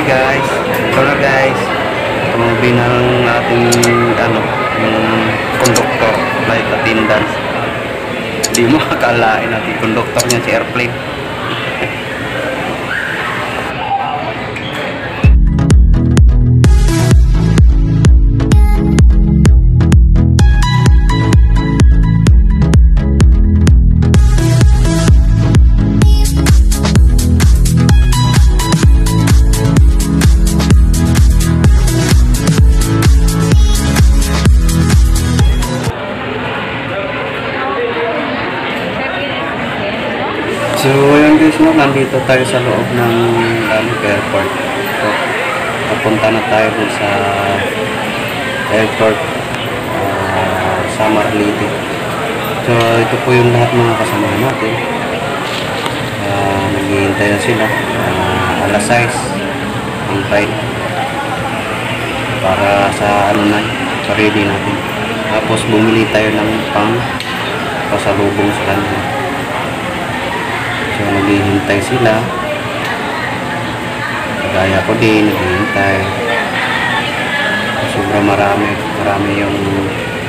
Hi guys, ito na guys. Tumabi ng ating ano, yung conductor, flight attendant. Hindi mo akalain natin conductor niya si airplane. So, ayan guys, no, nandito tayo sa loob ng ano, airport. So, papunta na tayo dun sa airport uh, sa Marlite. So, ito po yung lahat mga kasama natin. Uh, naghihintay na sila. Uh, alas 6 ang flight. Para sa ano na, sa ready natin. Tapos bumili tayo ng pang pasalubong sa kanila. So, naghihintay sila. Kagaya ko din, naghihintay. Sobrang marami. Marami yung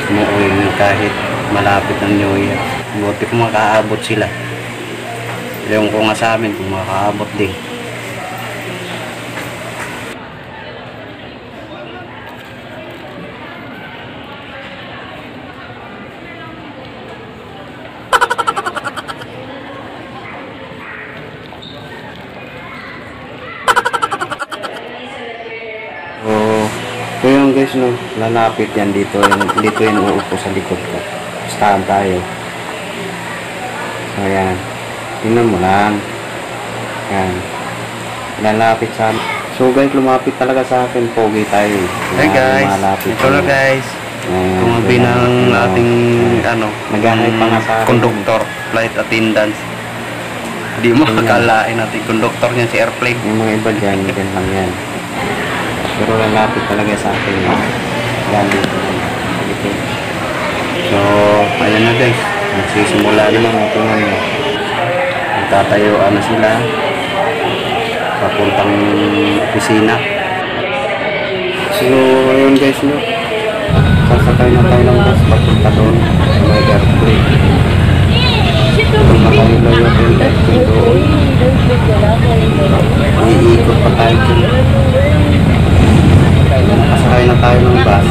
umuwi kahit malapit ng New Year. Buti kung makaabot sila. Yung ko nga sa amin kung makaabot din. So, ito yung guys, no, lalapit yan dito. Yung, dito yung uupo sa likod ko. Stahan tayo. So, ayan. Tingnan mo lang. Ayan. Lalapit sa So guys, lumapit talaga sa akin. Pogi tayo. eh. Ayan, guys, ito na guys. Tumabi ng ating ano, Naghahanap pa nga sa akin. conductor, flight attendant. Hindi mo akalain natin conductor niya si airplane. Yung mga iba dyan, dyan lang yan. Pero lalapit talaga sa akin. Yan dito. Dito. So, ayan na guys. Nagsisimula na mga tingnan mo. Magtatayuan na sila. Papuntang opisina. So, ayun guys no. Sasakay na tayo ng bus papunta doon. Sa may airplane. Makailaw yung airplane doon. Iikot pa tayo dyan. Nakasakay na tayo ng bus.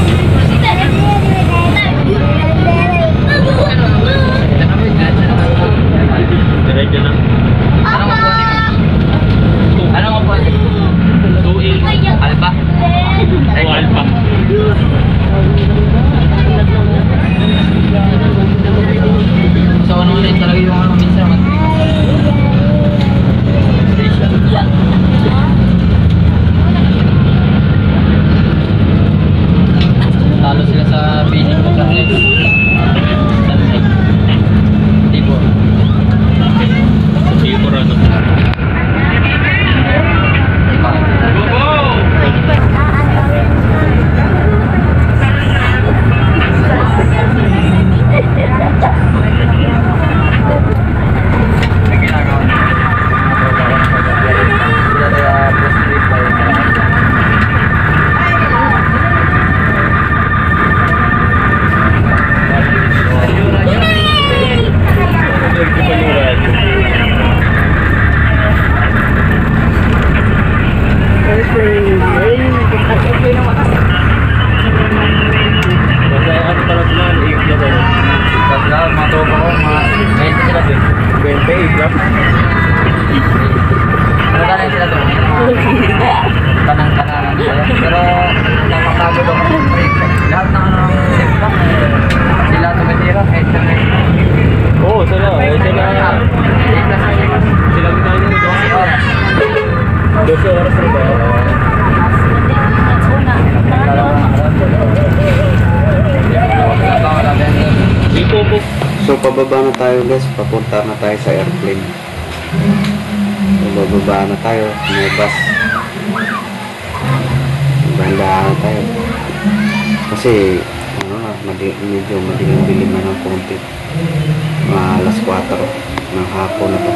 So, pababa na tayo guys. Papunta na tayo sa airplane. So, bababa na tayo. May bus. Bandaan tayo. Kasi, ano na, madi- medyo madilim-dilim na ng konti. Mga alas 4 ng hapon na to.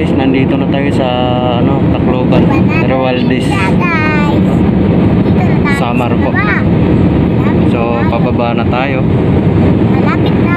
guys, nandito na tayo sa ano, Tacloban, Rewaldis. Summer po. So, pababa na tayo. Malapit na.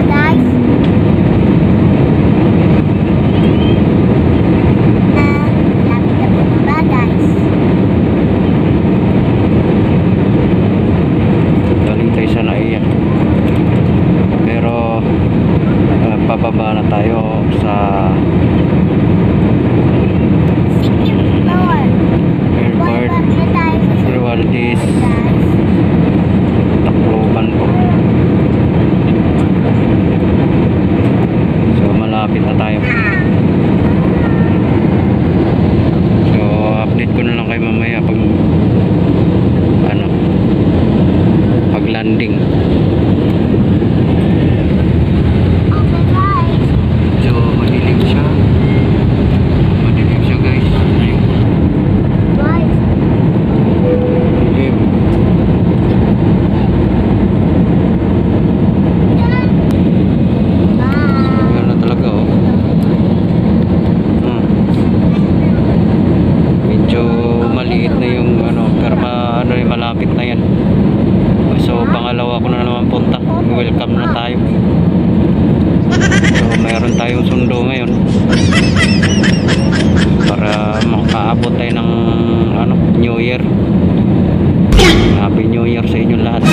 tayong sundo ngayon. Para makaabot tayo ng ano, New Year. Happy New Year sa inyo lahat.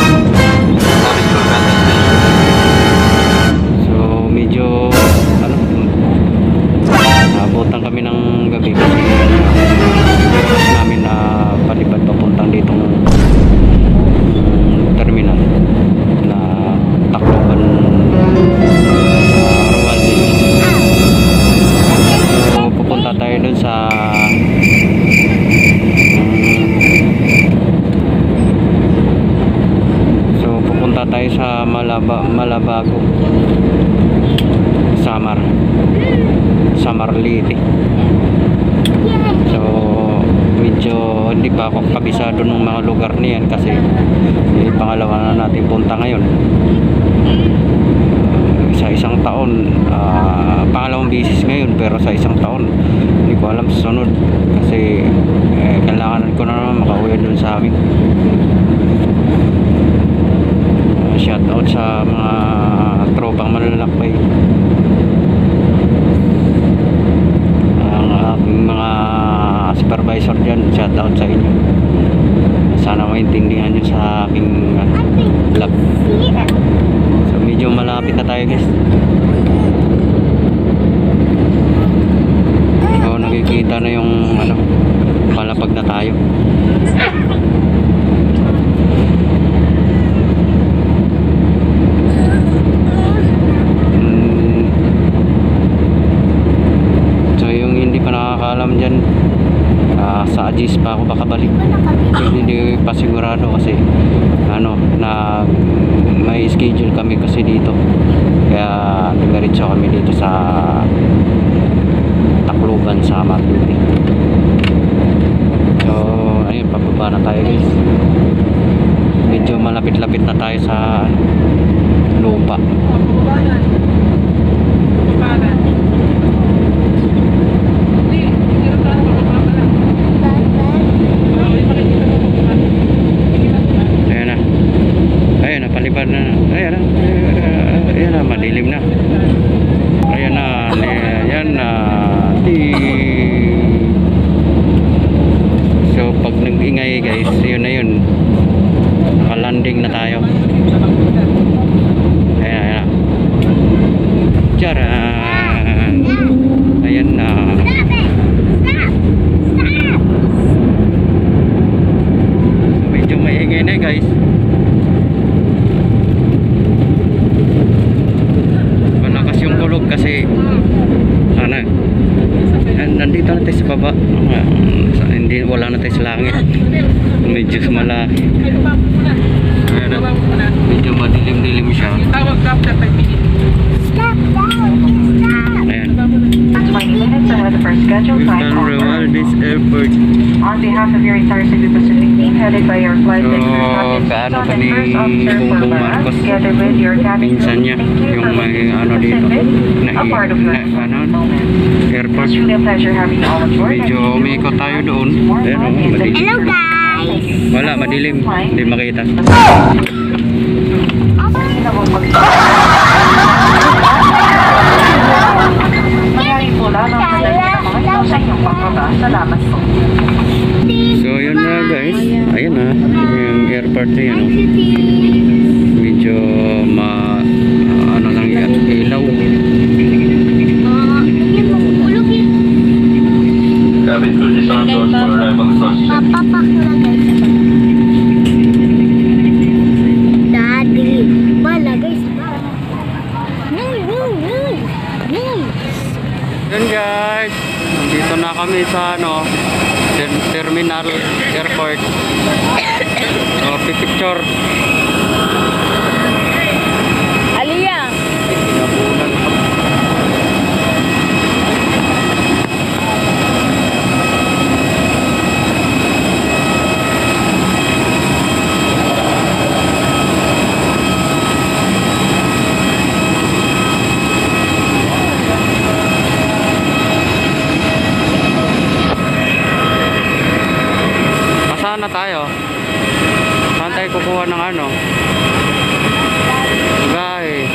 sa amin. pa ako makabalik hindi pa sigurado kasi ano na may schedule kami kasi dito. Kaya dumiretso kami dito sa Tacloban sa Matute. So ayun pababa na tayo guys. Medyo malapit-lapit na tayo sa lupa. dito na sa baba. Uh, hindi wala na tayo sa langit. Medyo malaki. Ayan, medyo madilim-dilim siya. Ayan. 20 minutes ahead of our scheduled time this airport. On behalf of your entire Cebu Pacific team, headed by your flight so, kaano ka ni Bongbong Marcos minsan niya yung may ano dito na, na ano airport. Medyo umiko tayo doon. Pero oh, madilim. hello guys wala madilim. Hindi makita. Salamat po. So, yun na guys. Ayan ah. na. Yung airport na yan. Oh. Medyo ma... Ano lang yan? Ilaw. Cabin crew is on board for arrival across the Papapak na guys. Daddy. Bala guys. Bala. No, no, no. No. Guys nandito na kami sa ano, ter- terminal airport. So, picture. Aliyah. Nabulan pa. Saan na tayo? Saan tayo kukuha ng ano? Guys.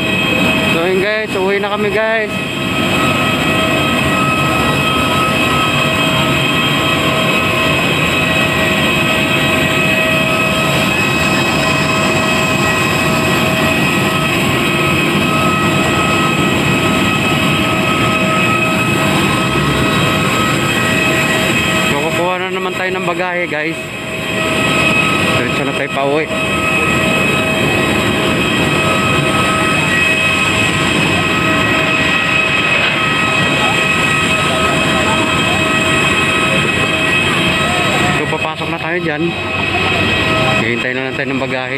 So yun guys, uwi na kami guys. Naman tayo ng bagahe guys. Diretso na tayo pa uwi. So papasok na tayo dyan. Hihintay na lang tayo ng bagahe.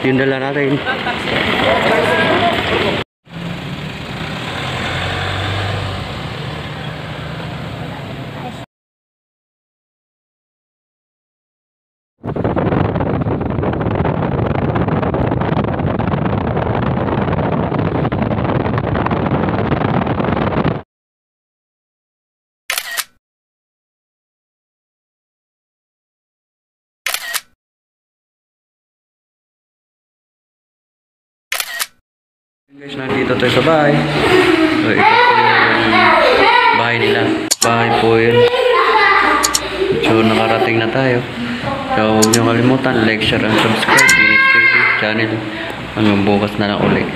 Yung dala natin. Guys, nandito tayo sa bahay. So, ito po yung bahay nila. Bahay po yun. So, nakarating na tayo. So, huwag niyo kalimutan, like, share, and subscribe. Dinis TV channel. Hanggang bukas na lang ulit.